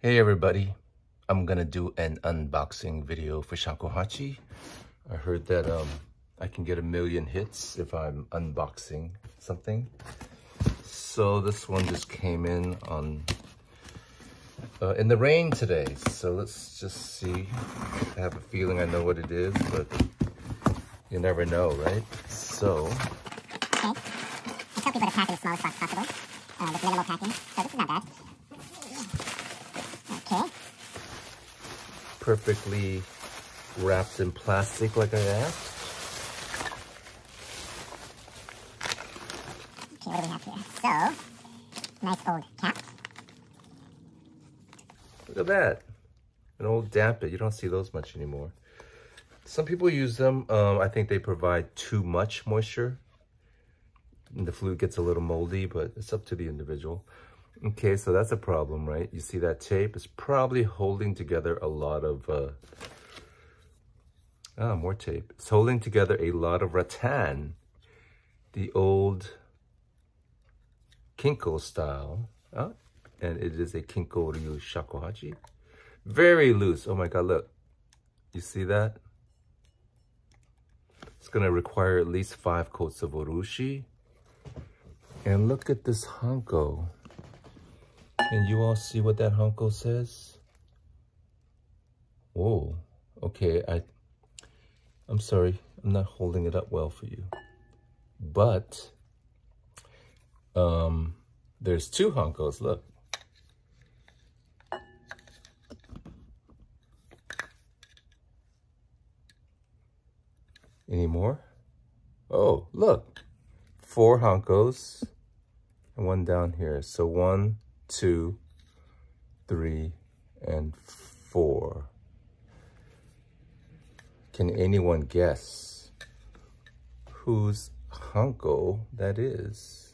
Hey everybody, I'm gonna do an unboxing video for Shakuhachi. I heard that um, I can get a million hits if I'm unboxing something. So this one just came in on uh, in the rain today. So let's just see. I have a feeling I know what it is, but you never know, right? So. Okay. People to pack in the smallest box possible uh, with minimal packing. So this is not bad. Okay. Perfectly wrapped in plastic like I asked. Okay, what do we have here? So, nice old cap. Look at that. An old Dampit. You don't see those much anymore. Some people use them. Um, I think they provide too much moisture. And the fluid gets a little moldy, but it's up to the individual. Okay, so that's a problem, right? You see that tape? It's probably holding together a lot of... Uh, ah, more tape. It's holding together a lot of rattan. The old Kinko style. Oh, and it is a Kinko Ryu Shakuhachi. Very loose. Oh my god, look. You see that? It's going to require at least five coats of urushi. And look at this hanko. Can you all see what that hanko says? Whoa. Okay, I I'm sorry. I'm not holding it up well for you. But um there's two hankos, look. Any more? Oh, look. Four hankos and one down here. So one, two, three, and four. Can anyone guess whose hanko that is?